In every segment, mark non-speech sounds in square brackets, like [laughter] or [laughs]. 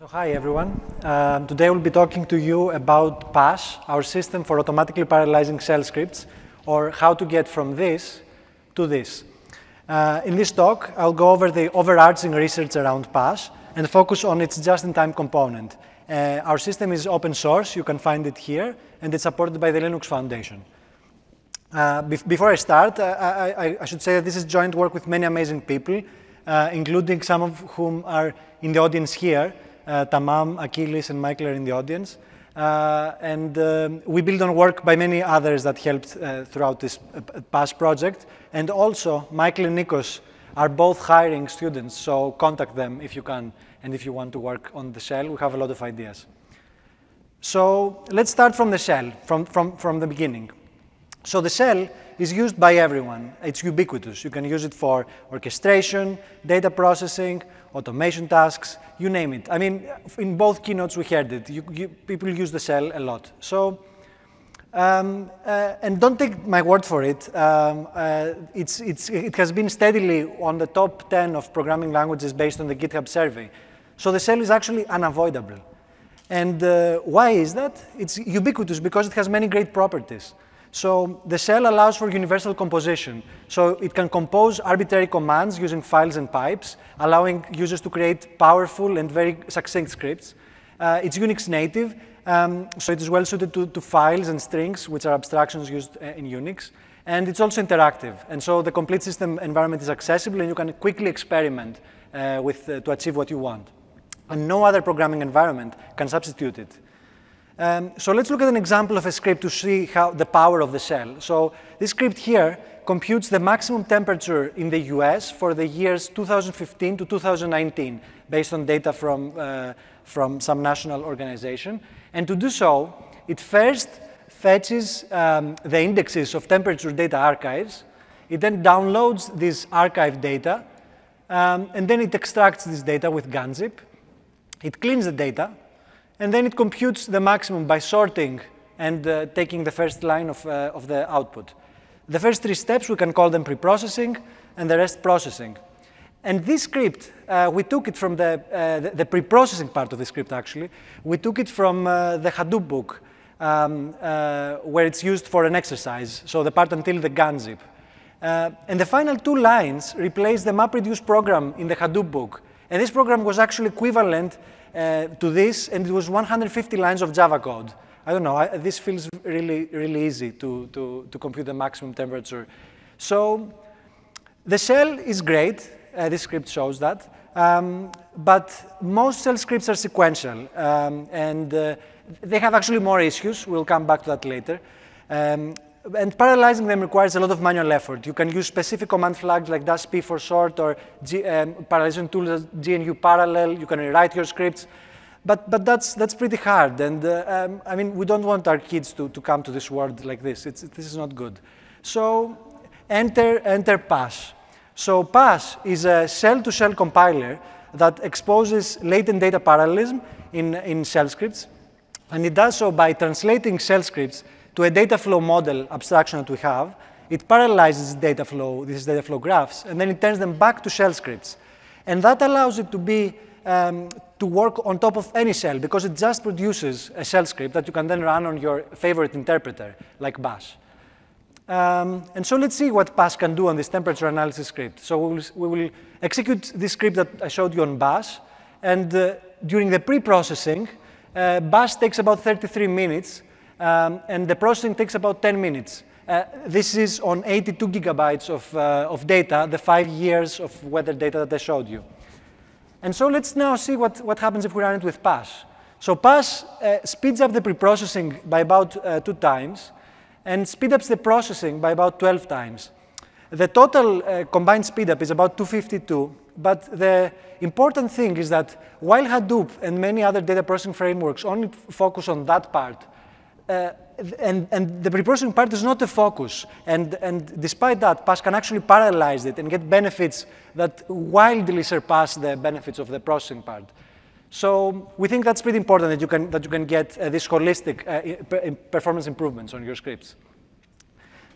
So hi everyone. Um, today we'll be talking to you about PaSh, our system for automatically parallelizing shell scripts, or how to get from this to this. Uh, in this talk, I'll go over the overarching research around PaSh and focus on its just-in-time component. Uh, our system is open source, you can find it here, and it's supported by the Linux Foundation. Uh, before I start, uh, I, I, I, should say that this is joint work with many amazing people, uh, including some of whom are in the audience here, Tammam, Achilles, and Michael are in the audience. Uh, and um, we build on work by many others that helped uh, throughout this PaSh project. And also, Michael and Nikos are both hiring students, so contact them if you can and if you want to work on the shell. We have a lot of ideas. So let's start from the shell, from, from, from the beginning. So the shell is used by everyone. It's ubiquitous. You can use it for orchestration, data processing, automation tasks, you name it. I mean, in both keynotes we heard it. You, you, people use the shell a lot. So, um, uh, and don't take my word for it. Um, uh, it's, it's, it has been steadily on the top 10 of programming languages based on the GitHub survey. So the shell is actually unavoidable. And uh, why is that? It's ubiquitous because it has many great properties. So the shell allows for universal composition. So it can compose arbitrary commands using files and pipes, allowing users to create powerful and very succinct scripts. Uh, it's Unix native, um, so it is well suited to, to, files and strings, which are abstractions used uh, in Unix. And it's also interactive. And so the complete system environment is accessible, and you can quickly experiment uh, with, uh, to achieve what you want. And no other programming environment can substitute it. Um, so let's look at an example of a script to see how the power of the cell. So this script here computes the maximum temperature in the US for the years 2015 to 2019, based on data from, uh, from some national organization. And to do so, it first fetches um, the indexes of temperature data archives. It then downloads this archive data, um, and then it extracts this data with gunzip. It cleans the data, and then it computes the maximum by sorting and uh, taking the first line of, uh, of the output. The first three steps, we can call them pre-processing, and the rest processing. And this script, uh, we took it from the, uh, the, the pre-processing part of the script, actually. We took it from uh, the Hadoop book, um, uh, where it's used for an exercise, so the part until the gunzip. and the final two lines replace the MapReduce program in the Hadoop book. And this program was actually equivalent uh, to this, and it was 150 lines of Java code. I don't know, I, this feels really, really easy to, to, to compute the maximum temperature. So the shell is great, uh, this script shows that, um, but most shell scripts are sequential, um, and uh, they have actually more issues. We'll come back to that later. Um, and parallelizing them requires a lot of manual effort. You can use specific command flags like dash p for short or G, um, parallelization tools GNU parallel. You can rewrite your scripts. But, but that's, that's pretty hard. And uh, um, I mean, we don't want our kids to, to come to this world like this. It's, this is not good. So enter, enter PaSh. So PaSh is a shell-to-shell -shell compiler that exposes latent data parallelism in, in shell scripts. And it does so by translating shell scripts to a data flow model abstraction that we have. It parallelizes data flow, these data flow graphs, and then it turns them back to shell scripts. And that allows it to be um, to work on top of any shell because it just produces a shell script that you can then run on your favorite interpreter, like Bash. Um, and so let's see what Bash can do on this temperature analysis script. So we will, we will execute this script that I showed you on Bash. And uh, during the pre-processing, uh, Bash takes about 33 minutes um, and the processing takes about 10 minutes. Uh, this is on 82 gigabytes of, uh, of data, the five years of weather data that I showed you. And so let's now see what, what happens if we run it with PaSh. So PaSh uh, speeds up the preprocessing by about uh, two times and speed ups the processing by about 12 times. The total uh, combined speedup is about 252, but the important thing is that while Hadoop and many other data processing frameworks only focus on that part, uh, and, and, the preprocessing part is not the focus. And, and despite that, PaSh can actually parallelize it and get benefits that wildly surpass the benefits of the processing part. So we think that's pretty important that you can, that you can get uh, this holistic uh, performance improvements on your scripts.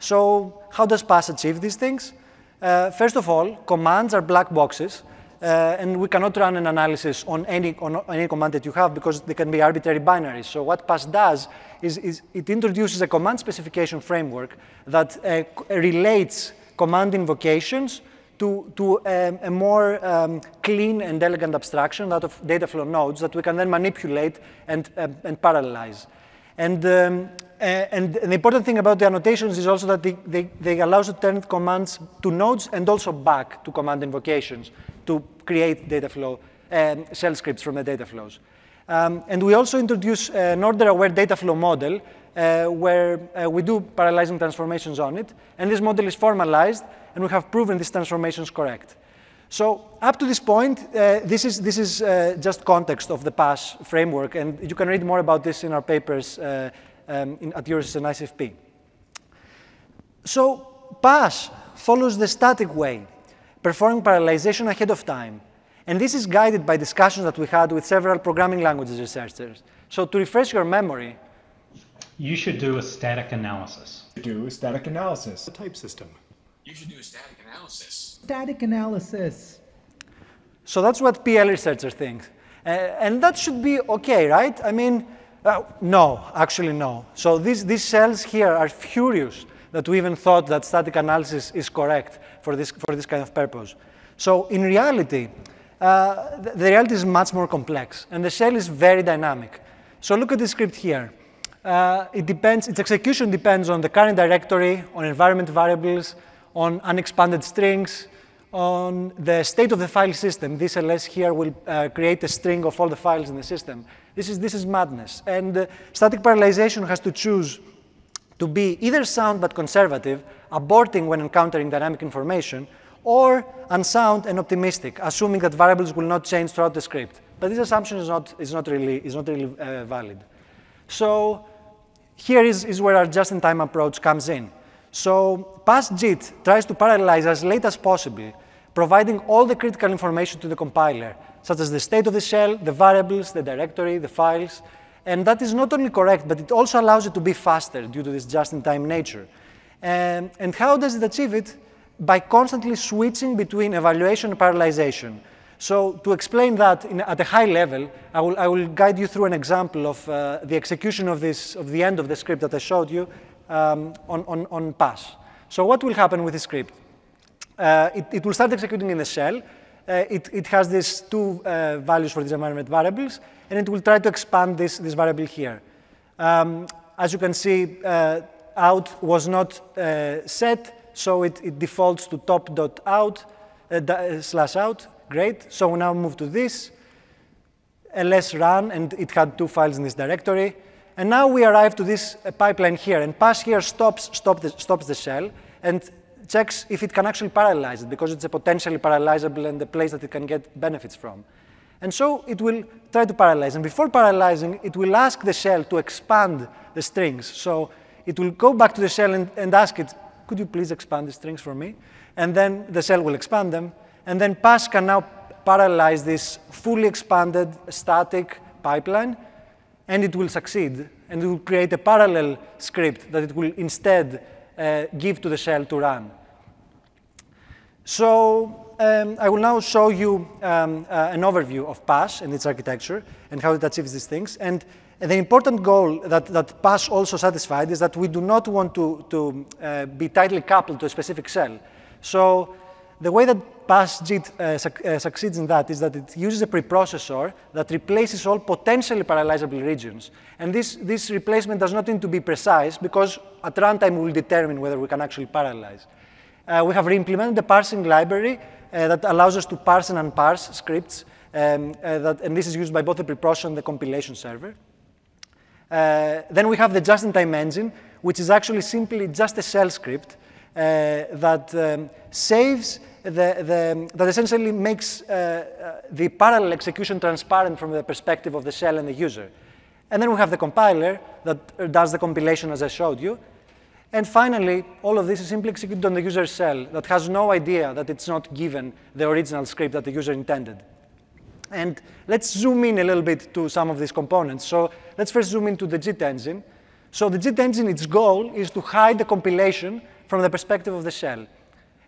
So how does PaSh achieve these things? Uh, first of all, commands are black boxes. Uh, and we cannot run an analysis on any, on any command that you have because they can be arbitrary binaries. So what PaSh does is, is it introduces a command specification framework that uh, relates command invocations to, to um, a more um, clean and elegant abstraction, that of data flow nodes that we can then manipulate and, uh, and parallelize. And, um, and, the important thing about the annotations is also that they, they, they allow us to turn commands to nodes and also back to command invocations to create data flow um, shell scripts from the data flows. Um, and we also introduce an order-aware data flow model uh, where uh, we do parallelizing transformations on it. And this model is formalized, and we have proven these transformations correct. So up to this point, uh, this is, this is uh, just context of the PaSh framework, and you can read more about this in our papers uh, um, in, at EuroSys and ICFP. So PaSh follows the static way, performing parallelization ahead of time. And this is guided by discussions that we had with several programming languages researchers. So to refresh your memory, you should do a static analysis. Do a static analysis. A type system. You should do a static analysis. Static analysis. So that's what PL researcher thinks. Uh, and that should be okay, right? I mean, uh, no, actually no. So these, these cells here are furious that we even thought that static analysis is correct for this, for this kind of purpose. So in reality, uh, the, reality is much more complex, and the shell is very dynamic. So look at the script here. Uh, it depends, its execution depends on the current directory, on environment variables, on unexpanded strings, on the state of the file system. This ls here will uh, create a string of all the files in the system. This is, this is madness. And uh, static parallelization has to choose to be either sound but conservative, aborting when encountering dynamic information, or unsound and optimistic, assuming that variables will not change throughout the script. But this assumption is not, is not really, is not really uh, valid. So here is, is where our just-in-time approach comes in. So PaSh-JIT tries to parallelize as late as possible, providing all the critical information to the compiler, such as the state of the shell, the variables, the directory, the files. And that is not only correct, but it also allows it to be faster due to this just-in-time nature. And, and how does it achieve it? By constantly switching between evaluation and parallelization. So to explain that in, at a high level, I will, I will, guide you through an example of uh, the execution of, this, of the end of the script that I showed you um, on, on, on PaSh. So what will happen with the script? Uh, it, it, will start executing in the shell. Uh, it, it, has these two uh, values for these environment variables, and it will try to expand this, this variable here. Um, as you can see, uh, out was not uh, set, so it, it, defaults to top.out uh, slash out. Great. So we now move to this. ls run, and it had two files in this directory. And now we arrive to this pipeline here, and PaSh here stops, stop the, stops the shell and checks if it can actually parallelize it, because it's a potentially parallelizable and a place that it can get benefits from. And so it will try to parallelize. And before parallelizing, it will ask the shell to expand the strings. So it will go back to the shell and, and ask it, could you please expand the strings for me? And then the shell will expand them. And then PaSh can now parallelize this fully expanded static pipeline and it will succeed, and it will create a parallel script that it will instead uh, give to the shell to run. So um, I will now show you um, uh, an overview of PaSh and its architecture and how it achieves these things. And the important goal that, that PaSh also satisfied is that we do not want to, to uh, be tightly coupled to a specific cell. So the way that PaSh-JIT uh, uh, succeeds in that is that it uses a preprocessor that replaces all potentially parallelizable regions. And this, this replacement does not need to be precise because at runtime we will determine whether we can actually parallelize. Uh, we have re-implemented the parsing library uh, that allows us to parse and unparse scripts, um, uh, that, and this is used by both the preprocessor and the compilation server. Uh, then we have the just-in-time engine, which is actually simply just a shell script that um, saves the, the, that essentially makes uh, uh, the parallel execution transparent from the perspective of the shell and the user. And then we have the compiler that does the compilation as I showed you. And finally, all of this is simply executed on the user shell that has no idea that it's not given the original script that the user intended. And let's zoom in a little bit to some of these components. So let's first zoom into the JIT engine. So the JIT engine, its goal is to hide the compilation from the perspective of the shell.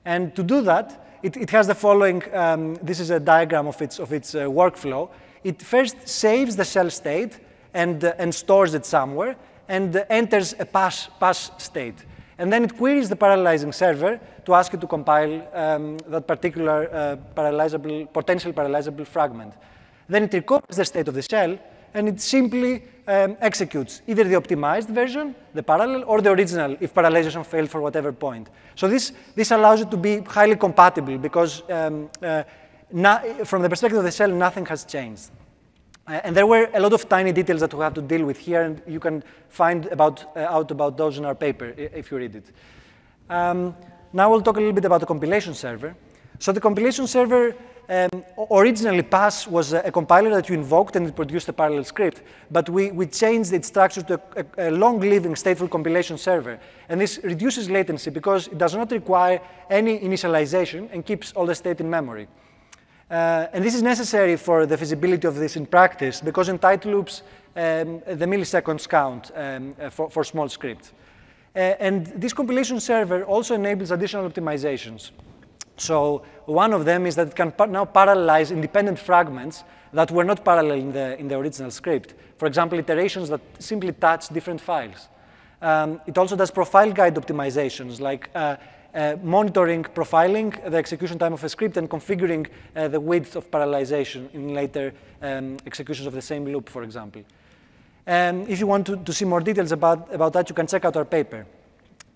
And to do that, it, it has the following, um, this is a diagram of its, of its uh, workflow. It first saves the shell state and, uh, and stores it somewhere and uh, enters a pass, pass state. And then it queries the parallelizing server to ask it to compile um, that particular uh, parallelizable, potential parallelizable fragment. Then it recovers the state of the shell and it simply um, executes either the optimized version, the parallel, or the original if parallelization failed for whatever point. So this, this allows it to be highly compatible because um, uh, from the perspective of the shell, nothing has changed. Uh, and there were a lot of tiny details that we have to deal with here, and you can find about, uh, out about those in our paper if you read it. Um, now we'll talk a little bit about the compilation server. So the compilation server um, originally, PaSh was a, a, compiler that you invoked and it produced a parallel script, but we, we changed its structure to a, a, a long-living stateful compilation server. And this reduces latency because it does not require any initialization and keeps all the state in memory. Uh, and this is necessary for the feasibility of this in practice because in tight loops, um, the milliseconds count um, uh, for, for, small scripts. Uh, and this compilation server also enables additional optimizations. So one of them is that it can now parallelize independent fragments that were not parallel in the, in the original script. For example, iterations that simply touch different files. Um, it also does profile guide optimizations, like uh, uh, monitoring, profiling the execution time of a script and configuring uh, the width of parallelization in later um, executions of the same loop, for example. And if you want to, to see more details about, about that, you can check out our paper.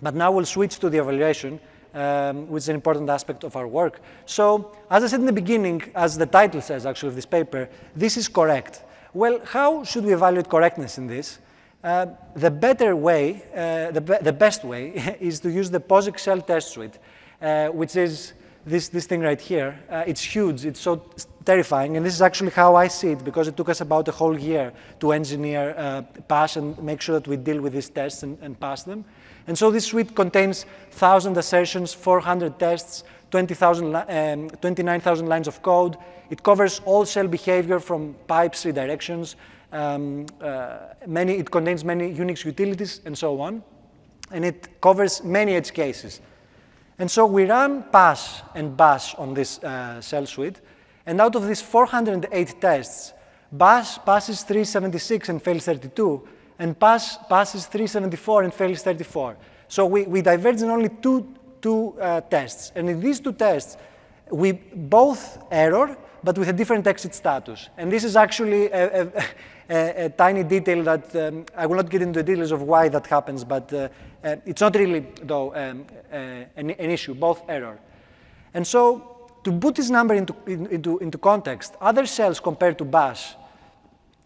But now we'll switch to the evaluation um, which is an important aspect of our work. So, as I said in the beginning, as the title says actually of this paper, this is correct. Well, how should we evaluate correctness in this? Uh, the better way, uh, the, be the, best way, [laughs] is to use the POSIX shell test suite, uh, which is this, this thing right here. Uh, it's huge, it's so terrifying, and this is actually how I see it, because it took us about a whole year to engineer uh, PaSh and make sure that we deal with these tests and, and pass them. And so this suite contains 1,000 assertions, 400 tests, 20,000, um, 29,000 lines of code. It covers all shell behavior from pipes, redirections. Um, uh, many, it contains many Unix utilities and so on. And it covers many edge cases. And so we run PaSh and bash on this uh, shell suite. And out of these 408 tests, bash passes 376 and fails 32, and PaSh passes 374 and fails 34. So we, we diverge in only two, two uh, tests. And in these two tests, we both error, but with a different exit status. And this is actually a, a, a, a tiny detail that um, I will not get into the details of why that happens, but uh, uh, it's not really, though, um, uh, an, an, issue, both error. And so to put this number into, into, into context, other cells compared to Bash,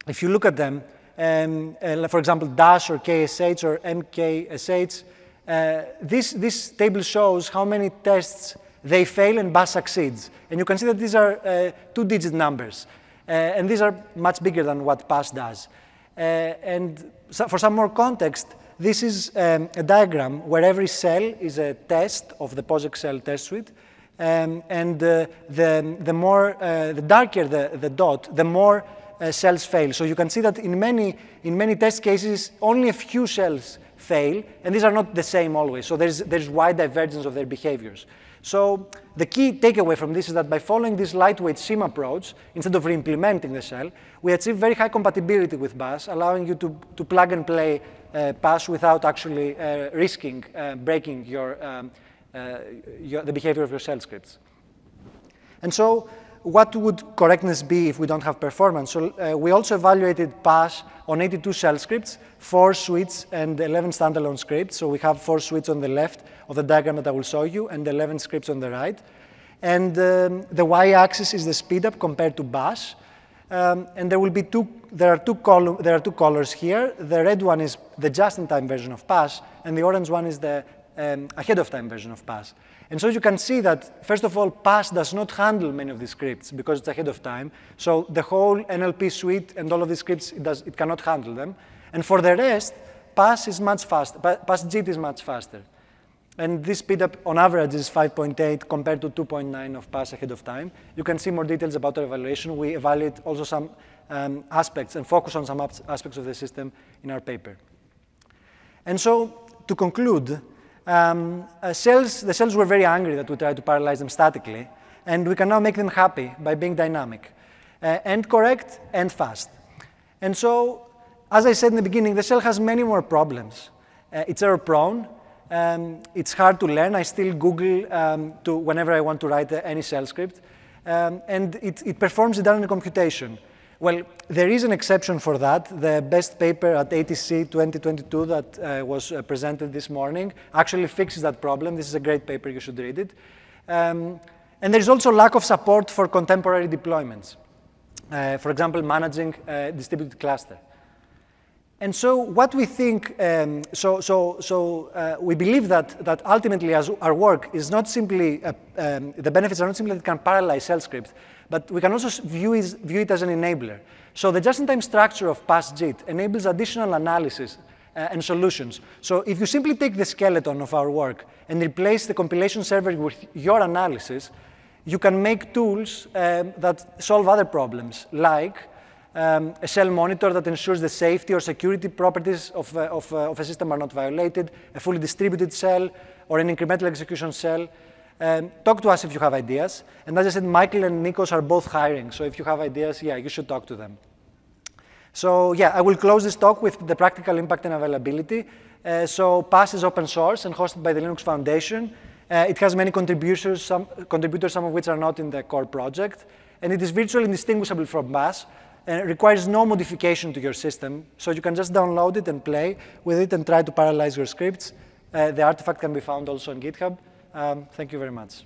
if you look at them, um, uh, for example, DASH or KSH or MKSH, uh, this, this table shows how many tests they fail and BASH succeeds. And you can see that these are uh, two-digit numbers. Uh, and these are much bigger than what PaSh does. Uh, and so for some more context, this is um, a diagram where every cell is a test of the POSIX cell test suite. Um, and uh, the, the more, the darker the, the dot, the more uh, cells fail. So you can see that in many, in many test cases, only a few cells fail, and these are not the same always. So there's, there's wide divergence of their behaviors. So the key takeaway from this is that by following this lightweight shim approach, instead of re-implementing the shell, we achieve very high compatibility with BASH, allowing you to, to plug and play uh, PaSh without actually uh, risking uh, breaking your, um, uh, your, the behavior of your shell scripts. And so what would correctness be if we don't have performance? So uh, we also evaluated PaSh on 82 shell scripts, four suites and 11 standalone scripts. So we have four suites on the left of the diagram that I will show you and 11 scripts on the right. And um, the y-axis is the speedup compared to Bash. Um, and there will be two, there are two, there are two colors here. The red one is the just-in-time version of PaSh, and the orange one is the um, ahead-of-time version of PaSh. And so you can see that, first of all, PaSh does not handle many of these scripts because it's ahead of time. So the whole NLP suite and all of these scripts, it, does, it cannot handle them. And for the rest, PaSh is much faster. PaSh JIT is much faster. And this speedup on average is 5.8 compared to 2.9 of PaSh ahead of time. You can see more details about our evaluation. We evaluate also some um, aspects and focus on some aspects of the system in our paper. And so, to conclude, Um, uh, cells, the cells were very angry that we tried to paralyze them statically, and we can now make them happy by being dynamic, uh, and correct and fast. And so, as I said in the beginning, the cell has many more problems. Uh, it's error prone. Um, it's hard to learn. I still Google um, to whenever I want to write uh, any shell script. Um, and it, performs it performs redundant computation. Well, there is an exception for that. The best paper at ATC 2022 that uh, was uh, presented this morning actually fixes that problem. This is a great paper, you should read it. Um, and there's also lack of support for contemporary deployments. Uh, for example, managing a distributed cluster. And so what we think, um, so, so, so uh, we believe that, that ultimately as our work is not simply, uh, um, the benefits are not simply that it can parallelize shell script, but we can also view, is, view it as an enabler. So the just-in-time structure of PaSh-JIT enables additional analysis uh, and solutions. So if you simply take the skeleton of our work and replace the compilation server with your analysis, you can make tools um, that solve other problems, like um, a cell monitor that ensures the safety or security properties of, uh, of, uh, of, a system are not violated, a fully distributed cell, or an incremental execution shell. Um, talk to us if you have ideas. And as I said, Michael and Nikos are both hiring. So if you have ideas, yeah, you should talk to them. So yeah, I will close this talk with the practical impact and availability. Uh, so PaSh is open source and hosted by the Linux Foundation. Uh, it has many contributors some, contributors, some of which are not in the core project. And it is virtually indistinguishable from Bash, and requires no modification to your system. So you can just download it and play with it and try to parallelize your scripts. Uh, the artifact can be found also on GitHub. Um, thank you very much.